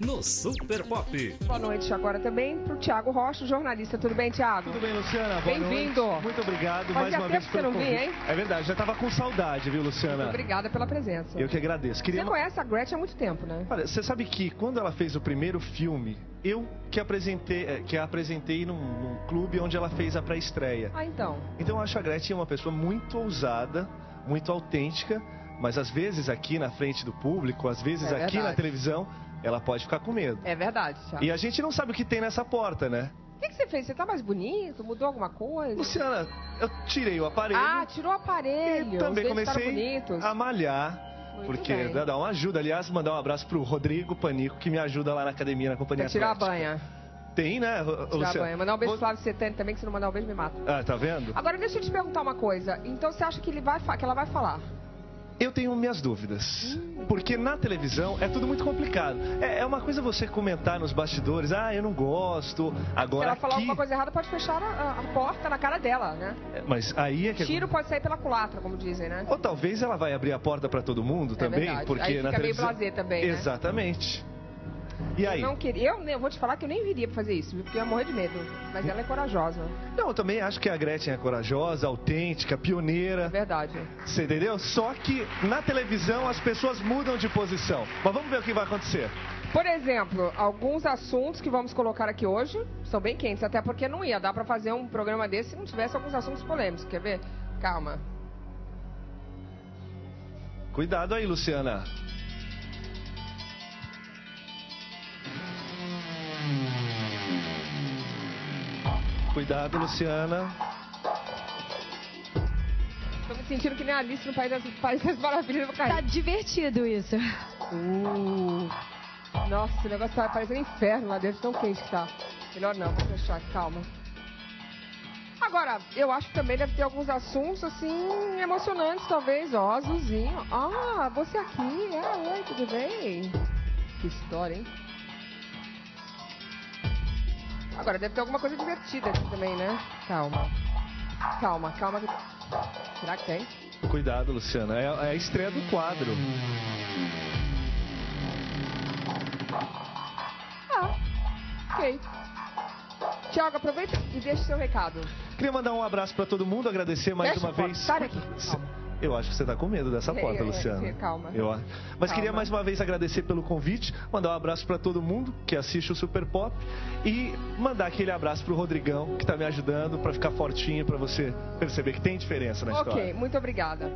no Super Pop. Boa noite agora também para o Tiago Rocha, jornalista. Tudo bem, Tiago? Tudo bem, Luciana? Boa Bem-vindo. Muito obrigado Fazia mais uma tempo vez que você pelo não vinha, convite. hein? É verdade, já tava com saudade, viu, Luciana? Obrigada pela presença. Eu que agradeço. Queria Você conhece a Gretchen há muito tempo, né? Olha, você sabe que quando ela fez o primeiro filme, eu que apresentei, eh, que a apresentei num, num clube onde ela fez a pré-estreia. Ah, então. Então eu acho a Gretchen uma pessoa muito ousada, muito autêntica, mas às vezes aqui na frente do público, às vezes É aqui na verdade. televisão, ela pode ficar com medo. É verdade, Tiago. E a gente não sabe o que tem nessa porta, né? O que, que você fez? Você tá mais bonito? Mudou alguma coisa? Luciana, eu tirei o aparelho. Ah, tirou o aparelho. E também comecei a malhar. Muito porque bem. dá uma ajuda. Aliás, mandar um abraço pro Rodrigo Panico, que me ajuda lá na academia, na companhia Pra tirar a banha. Tem, né, Luciana? Mandar um beijo pro Flávio Setani também, que se não mandar um beijo me mata. Ah, tá vendo? Agora deixa eu te perguntar uma coisa. Então você acha que, ele vai que ela vai falar? Eu tenho minhas dúvidas. Porque na televisão é tudo muito complicado. É, é uma coisa você comentar nos bastidores, ah, eu não gosto. Se Agora ela falar aqui... alguma coisa errada, pode fechar a, a porta na cara dela, né? É, Mas aí é que... Tiro pode sair pela culatra, como dizem, né? Ou talvez ela vai abrir a porta pra todo mundo É também, verdade. porque Aí na fica meio televisão... blasé também, né? Exatamente. E aí? Eu não queria, eu, eu vou te falar que eu nem viria pra fazer isso, porque eu ia morrer de medo. Mas ela é corajosa, Não, eu também acho que a Gretchen é corajosa, autêntica, é pioneira. verdade. Você entendeu? Só que na televisão as pessoas mudam de posição. Mas vamos ver o que vai acontecer. Por exemplo, alguns assuntos que vamos colocar aqui hoje são bem quentes, até porque não ia dar pra fazer um programa desse se não tivesse alguns assuntos polêmicos. Quer ver? Calma. Cuidado aí, Luciana. Cuidado, Luciana. Tô me sentindo que nem a Alice no País das, País das Maravilhas do Tá divertido isso. Uh, nossa, esse negócio tá parecendo inferno lá dentro, tão quente que tá. Melhor não, vou fechar, calma. Agora, eu acho que também deve ter alguns assuntos, assim, emocionantes, talvez. Ó, azulzinho. Ah, você aqui. Ah, oi, tudo bem? Que história, hein? Agora, deve ter alguma coisa divertida aqui também, né? Calma. Calma, calma. Será que tem? Cuidado, Luciana. É, é a estreia do quadro. Ah, ok. Tiago, aproveita e deixa seu recado. Queria mandar um abraço pra todo mundo, agradecer mais Fecha uma vez. calma. Eu acho que você tá com medo dessa É, porta, é, Luciana. é, calma. Eu. Mas queria Calma. mais uma vez agradecer pelo convite, mandar um abraço pra todo mundo que assiste o Super Pop e mandar aquele abraço pro Rodrigão que tá me ajudando pra ficar fortinho pra você perceber que tem diferença na Ok, história. muito obrigada.